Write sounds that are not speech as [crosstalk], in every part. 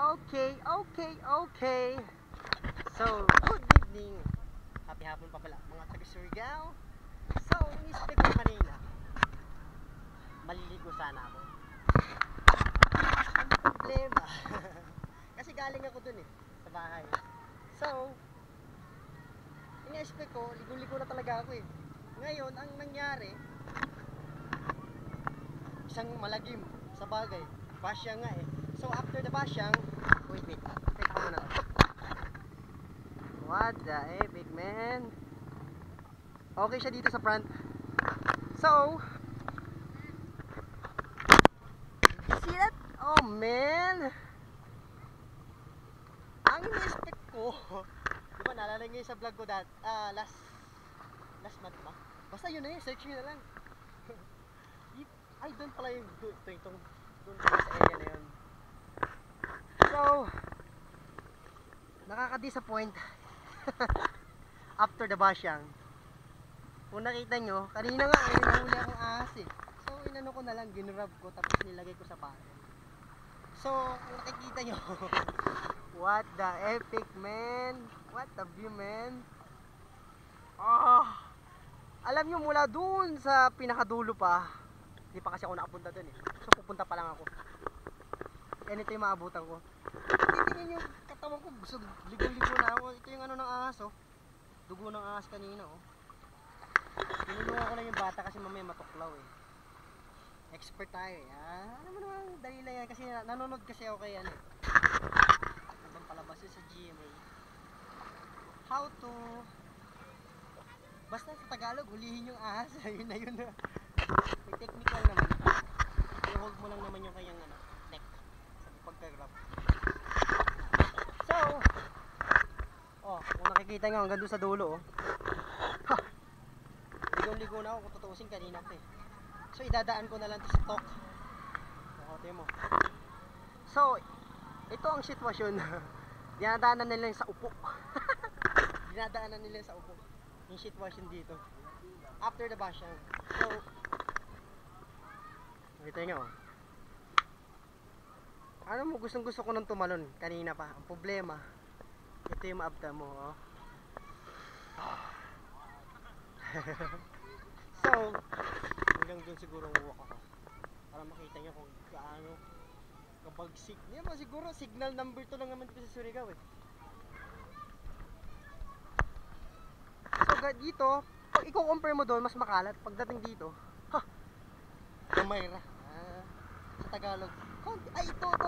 Okay, okay, okay. So, good evening. Happy hapon pa pala mga taga Surigao. So, in-expect ko kanina. Maliligo sana ako. Problema. [laughs] Kasi galing ako dun eh, sa bahay. So, in-expect ko, ligo-ligo na talaga ako eh. Ngayon, ang nangyari, isang malagim sa bagay. Basyang nga eh. So after the basyang, wait, wait. Take muna to. What the epic, man? Okay siya dito sa front. So, see that? Oh, man! Ang in-expect ko, di ba naalala yung sa vlog ko dat, ah, last, last month ba? Basta yun na yun, search nyo na lang. [laughs] Ay, doon pala yung, doon, ito, itong, doon sa area na yun. So, nakaka-disappoint [laughs] after the basyang. Kung nakita nyo, kanina nga, ay nahuli akong ahas eh. So, inano ko na lang, ginrab ko, tapos nilagay ko sa bottle. So, kung nakikita nyo, [laughs] what the epic, man! What the view, man! Oh! Alam nyo, mula dun sa pinakadulo pa, hindi pa kasi ako nakapunta dun eh. So, pupunta pa lang ako. Yung maabutan ko. Titingin yung katawan ko, busog, ligo-ligo na ako. Ito yung ano ng ahas, oh. Dugo ng ahas kanina, oh. Tinulungan ko lang yung bata kasi mamaya matuklaw, eh. Expert tayo, eh. Ah, alam mo naman, dali lang yan. Kasi na- nanonood kasi ako kay ano, eh. Habang palabas sa GMA. How to... Basta sa Tagalog, hulihin yung ahas. [laughs] Ayun na yun na. May technique lang naman. I-hold mo lang naman yung kanyang ano, pagka-grab. So, oh, kung nakikita nyo hanggang doon sa dulo, oh. Ha! Ligaw-ligaw na ako kung tutuusin kanina pa eh. So, idadaan ko na lang to sa talk. Nakote mo. So, ito ang sitwasyon. [laughs] Dinadaanan nila sa upo. [laughs] Dinadaanan nila sa upo. Yung sitwasyon dito. After the basyang. So, Nakita nyo. oh. Ano mo gustong gusto ko nung tumalon kanina pa. Ang problema, ito yung maabda mo. Oh. [sighs] so, hanggang dun siguro walk ako. Para makita nyo kung gaano kabagsik. Hindi mo siguro signal number 2 lang naman dito sa Surigao eh. So dito, pag i-compare mo doon, mas makalat. Pagdating dito, ha, Kamayra. Ah, sa Tagalog. Ay, ito.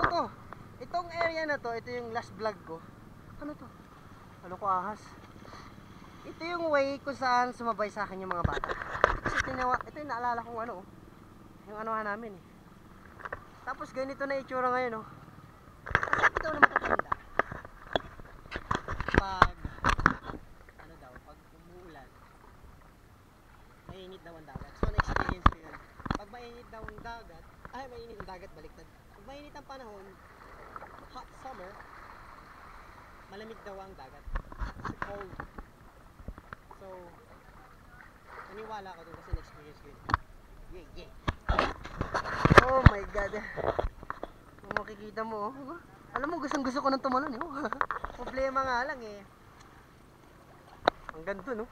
Itong area na to, ito yung last vlog ko. Ano to? Ano ko ahas? Ito yung way kung saan sumabay sa akin yung mga bata. Kasi tinawa, ito yung naalala kong ano, yung anuhan namin eh. Tapos ganito na itsura ngayon oh. Kasi ito na matatanda. Pag, ano daw, pag umuulan, mainit daw ang dagat. So, na-experience ko yun. Pag mainit daw ang dagat, ay, mainit ang dagat, baliktad. Pag mainit ang panahon, hot summer, malamig daw ang dagat. Kasi cold. So, naniwala ko doon kasi na-experience ko yun. Yeah, yeah. Oh my God. Kung makikita mo, oh. alam mo, gustong gusto ko nang tumalon. Eh. oh. [laughs] Problema nga lang eh. Ang ganito, no?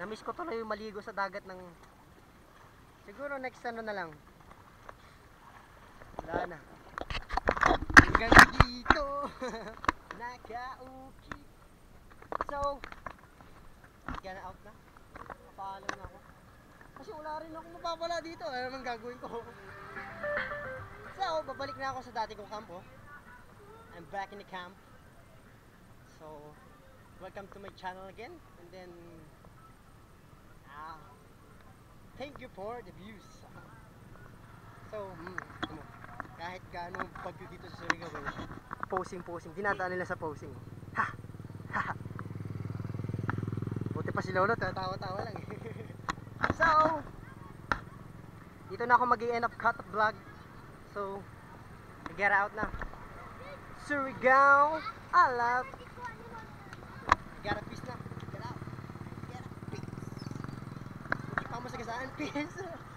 Namiss ko tuloy yung maligo sa dagat ng Siguro next ano na lang Wala na. Hanggang dito. [laughs] Nakauki. So Gana out na. Papaalam na ako. Kasi wala rin ako mapapala dito. Ano naman gagawin ko. [laughs] So babalik na ako sa dati kong kampo I'm back in the camp. So Welcome to my channel again. And then Ah, thank you for the views. [laughs] So, mm, ano, kahit gaano bagyo dito sa Surigao, eh, posing posing, dinadaan nila sa posing. Ha! Ha! Buti pa si Lolo, tatawa-tawa lang eh. [laughs] so, dito na ako mag end up cut vlog. So, get out na. Surigao, I love. Get a peace na. Get out. Get a peace. Hindi pa mo sa gasaan, [laughs] peace.